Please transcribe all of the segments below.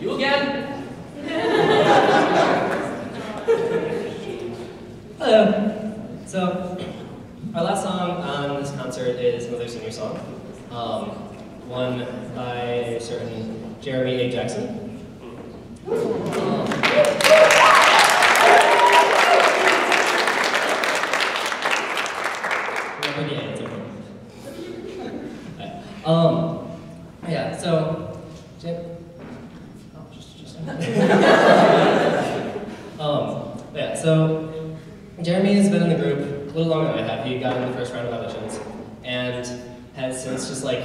You again? Hello. So, our last song on this concert is another senior song, um, one by a certain Jeremy A. Jackson. Um. Um, yeah, so, Jim, oh, just, just. um, yeah, so, Jeremy has been in the group a little longer than I have. He got in the first round of auditions, and has since just like,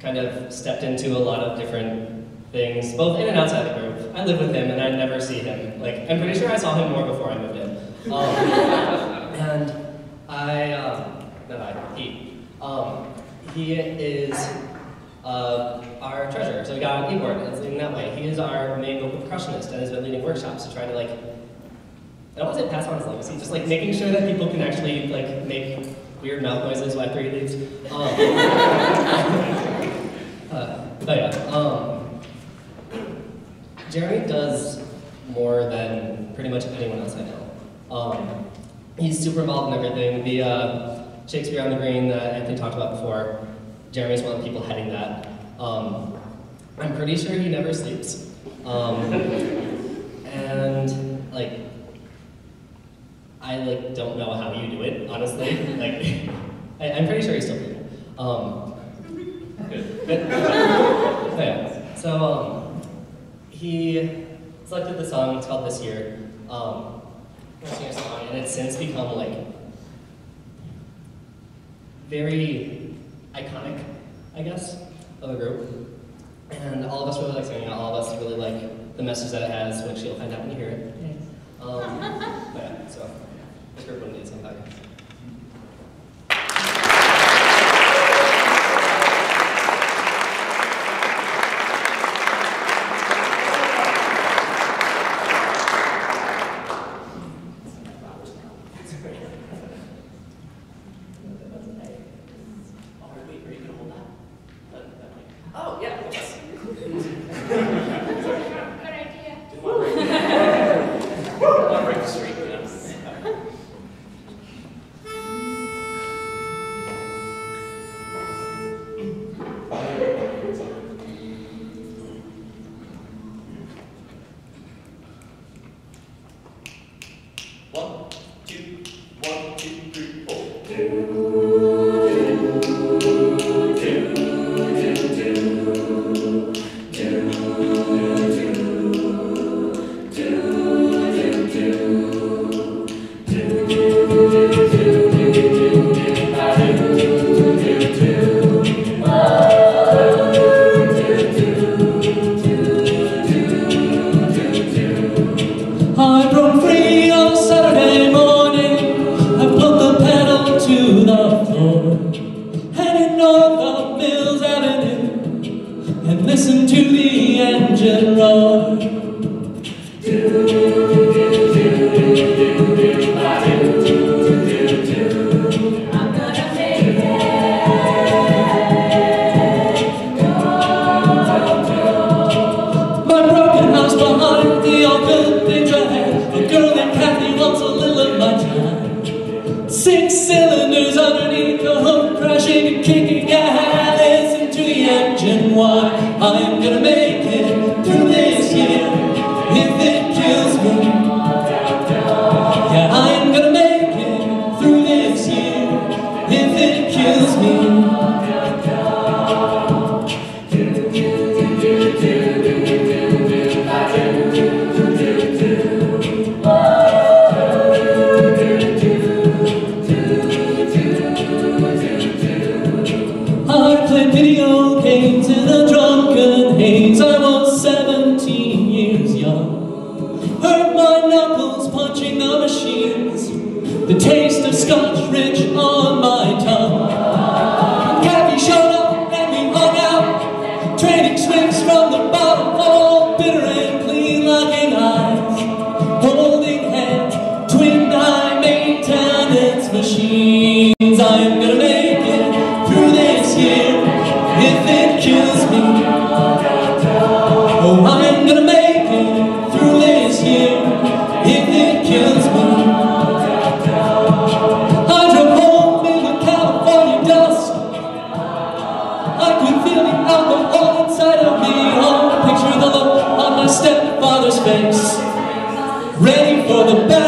kind of stepped into a lot of different things, both in and outside the group. I live with him, and I never see him. Like, I'm pretty sure I saw him more before I moved in. Um, and I, um, not I, he, um, he is uh, our treasurer. So we got an e-board, it's in that way. He is our main vocal percussionist and has been leading workshops to try to like, I don't want to pass on his legacy, just like making sure that people can actually like make weird mouth noises while three leaves. Um, uh, but yeah, um, Jeremy does more than pretty much anyone else I know. Um, he's super involved in everything. The uh, Shakespeare on the Green that Anthony talked about before, Jeremy's one of the people heading that. Um, I'm pretty sure he never sleeps. Um, and like, I like don't know how you do it, honestly. like, I, am pretty sure he's still breathing. Um, good. Good. But yeah. So um, he selected the song. It's called "This Year." Um, sing a song, and it's since become like very iconic, I guess, of a group. And all of us really like singing it. All of us really like the message that it has, which you'll find out when you hear it. Um, but yeah, so group would need some four. To the engine roar. I'm it kills me. I played video games in a drunken haze. I was 17 years young. Hurt my knuckles punching the machines. The taste of Scotch rich on Ready for the bad